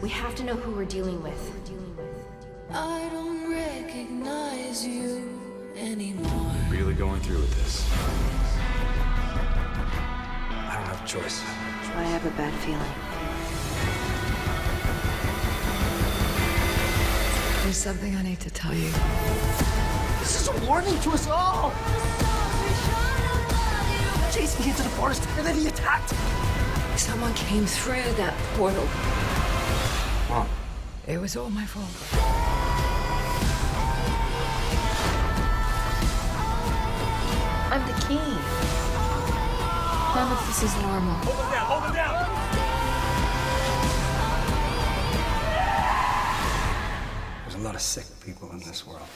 We have to know who we're dealing with. I don't recognize you anymore. Really going through with this. I don't have a choice. I have a bad feeling. There's something I need to tell you. This is a warning to us all! Chasing me into the forest, and then he attacked! Someone came through that portal. Mom, It was all my fault. I'm the key. None of this is normal. there's a lot of sick people in this world.